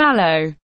fallow.